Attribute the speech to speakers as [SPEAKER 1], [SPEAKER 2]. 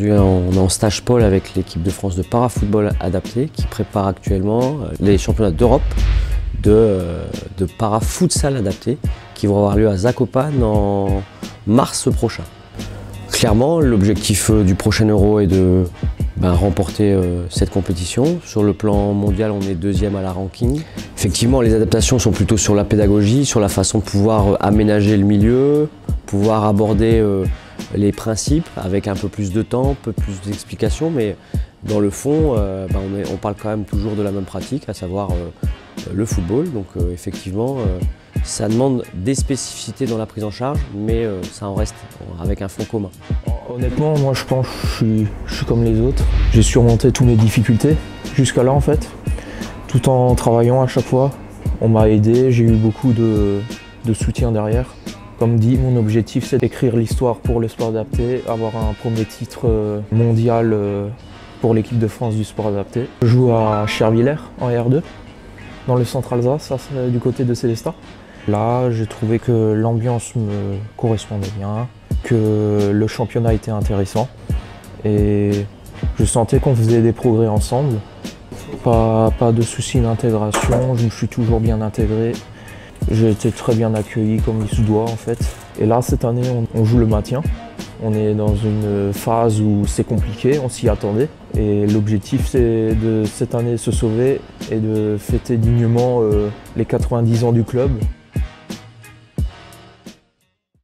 [SPEAKER 1] Aujourd'hui, on est en stage pôle avec l'équipe de France de parafootball adapté qui prépare actuellement euh, les championnats d'Europe de, euh, de para-futsal adapté qui vont avoir lieu à Zakopane en mars prochain. Clairement, l'objectif euh, du prochain Euro est de ben, remporter cette compétition. Sur le plan mondial, on est deuxième à la ranking. Effectivement, les adaptations sont plutôt sur la pédagogie, sur la façon de pouvoir aménager le milieu, pouvoir aborder les principes avec un peu plus de temps, un peu plus d'explications, mais dans le fond, euh, ben, on, parle quand même toujours de la même pratique, à savoir euh, le football. Donc euh, effectivement, ça demande des spécificités dans la prise en charge, mais ça en reste avec un fond commun.
[SPEAKER 2] Honnêtement, moi je pense que je suis, comme les autres. J'ai surmonté toutes mes difficultés jusqu'à là en fait, tout en travaillant à chaque fois. On m'a aidé, j'ai eu beaucoup de soutien derrière. Comme dit, mon objectif c'est d'écrire l'histoire pour le sport adapté, avoir un premier titre euh, mondial euh, pour l'équipe de France du sport adapté. Je joue à Chervillers en R2, dans le centre Alsace, du côté de Célestat. Là, j'ai trouvé que l'ambiance me correspondait bien, que le championnat était intéressant et je sentais qu'on faisait des progrès ensemble. Pas, pas de soucis d'intégration, je me suis toujours bien intégré. J'ai été très bien accueilli comme il se doit en fait. Et là cette année on, joue le maintien. On est dans une phase où c'est compliqué, on s'y attendait. Et l'objectif c'est de cette année se sauver et de fêter dignement euh, les 90 ans du club.